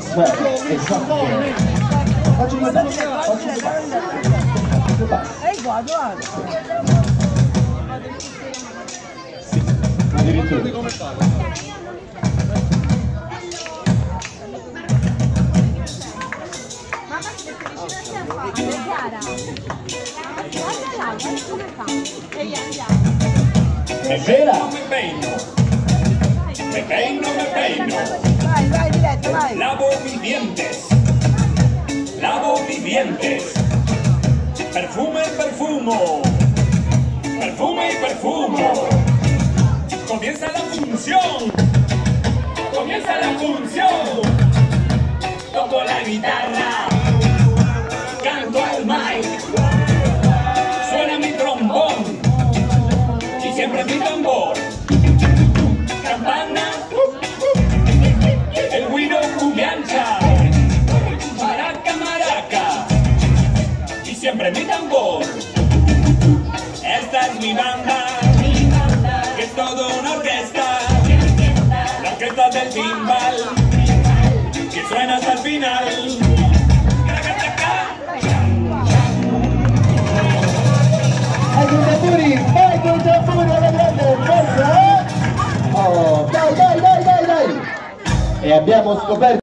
Beh, esatto. Faccio un passo, faccio un passo. passo. Guarda, guarda. Sì, addirittura. È vera? Me peino. Me peino. Lavo mis dientes. Lavo mis dientes. Perfume perfumo. Perfume y perfumo. Comienza la función. Comienza la función. Toco la guitarra. Canto al mic. Suena mi trombón. Y siempre mi tambor. Siempre mi tambor. Esta es mi banda. Que es todo una orquesta. La orquesta del timbal. Que suena hasta el final. Forza! Oh, dai, dai, dai, dai, dai! E abbiamo scoperto